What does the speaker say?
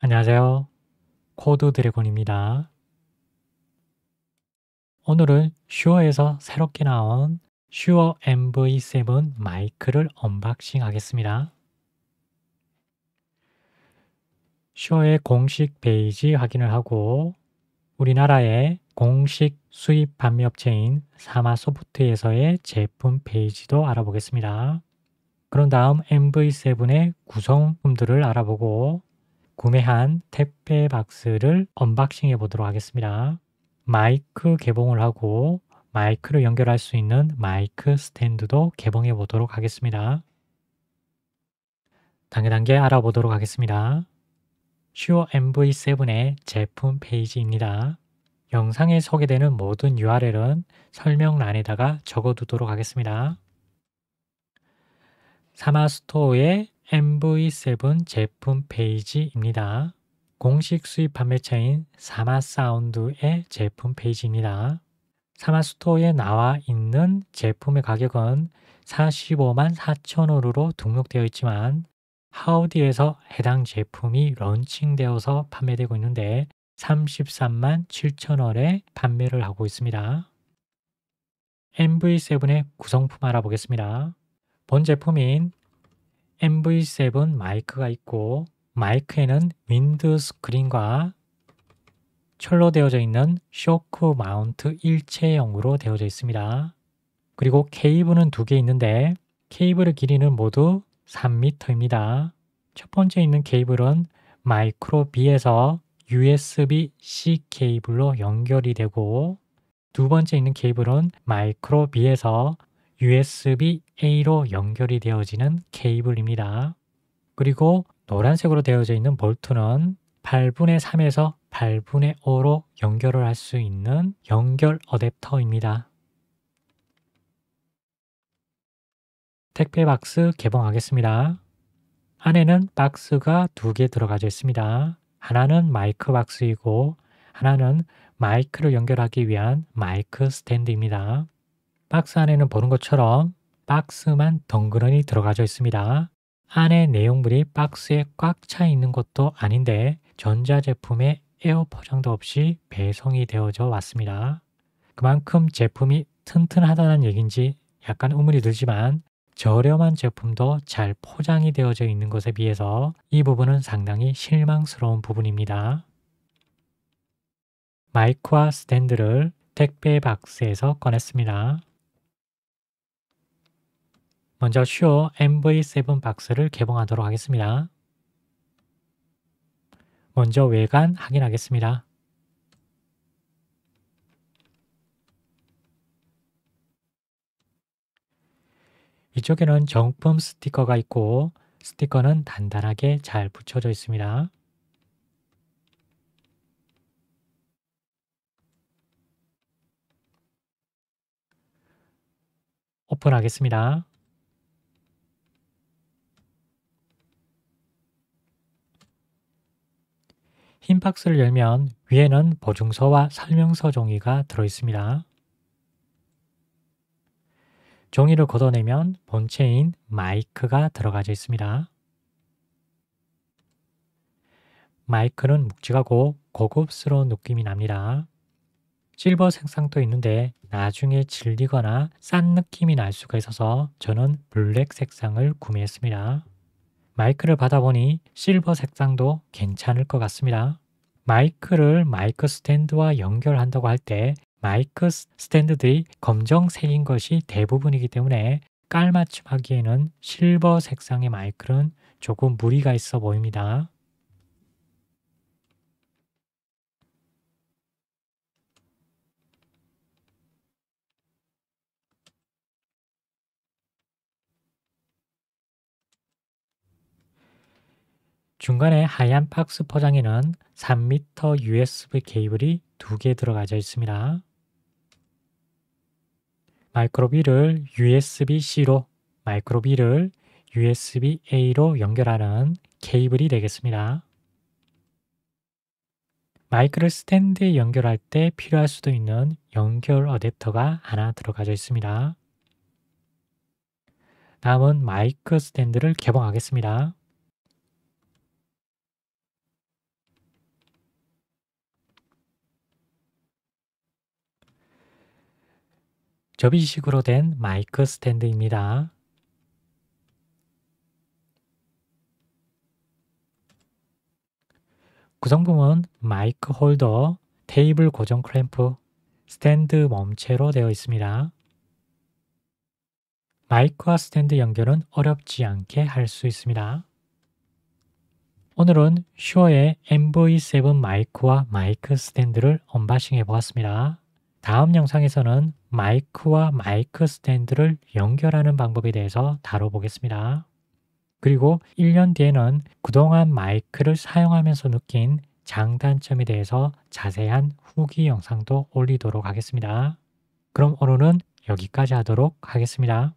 안녕하세요. 코드 드래곤입니다. 오늘은 슈어에서 새롭게 나온 Shure MV7 마이크를 unboxing 하겠습니다. 슈어의 공식 페이지 확인을 하고 우리나라의 공식 수입 판매업체인 사마소프트에서의 제품 페이지도 알아보겠습니다. 그런 다음 MV7의 구성품들을 알아보고 구매한 택배 박스를 unboxing 해 보도록 하겠습니다. 마이크 개봉을 하고 마이크를 연결할 수 있는 마이크 스탠드도 개봉해 보도록 하겠습니다. 단계 단계 알아보도록 하겠습니다. Shure MV7의 제품 페이지입니다. 영상에 소개되는 모든 URL은 설명란에다가 적어두도록 하겠습니다. 사마스토어의 MV7 제품 페이지입니다. 공식 수입 판매처인 사마사운드의 제품 페이지입니다. 사마스토어에 나와 있는 제품의 가격은 45만 4천원으로 등록되어 있지만 하우디에서 해당 제품이 런칭되어서 판매되고 있는데 33만 7천원에 판매를 하고 있습니다. MV7의 구성품 알아보겠습니다. 본 제품인 MV7 마이크가 있고 마이크에는 wind screen과 철로 되어져 있는 shock mount 일체형으로 되어져 있습니다. 그리고 케이블은 두 개 있는데 케이블의 길이는 모두 3m입니다. 첫 번째 있는 케이블은 마이크로 B에서 USB-C 케이블로 연결이 되고 두 번째 있는 케이블은 마이크로 B에서 USB-A로 연결이 되어지는 케이블입니다. 그리고 노란색으로 되어져 있는 볼트는 8분의 3에서 8분의 5로 연결을 할 수 있는 연결 어댑터입니다. 택배 박스 개봉하겠습니다. 안에는 박스가 두 개 들어가져 있습니다. 하나는 마이크 박스이고 하나는 마이크를 연결하기 위한 마이크 스탠드입니다. 박스 안에는 보는 것처럼 박스만 덩그러니 들어가져 있습니다. 안에 내용물이 박스에 꽉 차 있는 것도 아닌데 전자제품에 에어 포장도 없이 배송이 되어져 왔습니다. 그만큼 제품이 튼튼하다는 얘기인지 약간 의문이 들지만 저렴한 제품도 잘 포장이 되어져 있는 것에 비해서 이 부분은 상당히 실망스러운 부분입니다. 마이크와 스탠드를 택배 박스에서 꺼냈습니다. 먼저 슈어 MV7 박스를 개봉하도록 하겠습니다. 먼저 외관 확인하겠습니다. 이쪽에는 정품 스티커가 있고 스티커는 단단하게 잘 붙여져 있습니다. 오픈하겠습니다. 흰 박스를 열면 위에는 보증서와 설명서 종이가 들어있습니다. 종이를 걷어내면 본체인 마이크가 들어가져 있습니다. 마이크는 묵직하고 고급스러운 느낌이 납니다. 실버 색상도 있는데 나중에 질리거나 싼 느낌이 날 수가 있어서 저는 블랙 색상을 구매했습니다. 마이크를 받아보니 실버 색상도 괜찮을 것 같습니다. 마이크를 마이크 스탠드와 연결한다고 할 때 마이크 스탠드들이 검정색인 것이 대부분이기 때문에 깔맞춤하기에는 실버 색상의 마이크는 조금 무리가 있어 보입니다. 중간에 하얀 박스 포장에는 3m USB 케이블이 두 개 들어가져 있습니다. 마이크로 B를 USB-C로, 마이크로 B를 USB-A로 연결하는 케이블이 되겠습니다. 마이크를 스탠드에 연결할 때 필요할 수도 있는 연결 어댑터가 하나 들어가져 있습니다. 다음은 마이크 스탠드를 개봉하겠습니다. 접이식으로 된 마이크 스탠드입니다. 구성품은 마이크 홀더, 테이블 고정 클램프, 스탠드 몸체로 되어 있습니다. 마이크와 스탠드 연결은 어렵지 않게 할 수 있습니다. 오늘은 슈어의 MV7 마이크와 마이크 스탠드를 unboxing 해 보았습니다. 다음 영상에서는 마이크와 마이크 스탠드를 연결하는 방법에 대해서 다뤄보겠습니다. 그리고 1년 뒤에는 그동안 마이크를 사용하면서 느낀 장단점에 대해서 자세한 후기 영상도 올리도록 하겠습니다. 그럼 오늘은 여기까지 하도록 하겠습니다.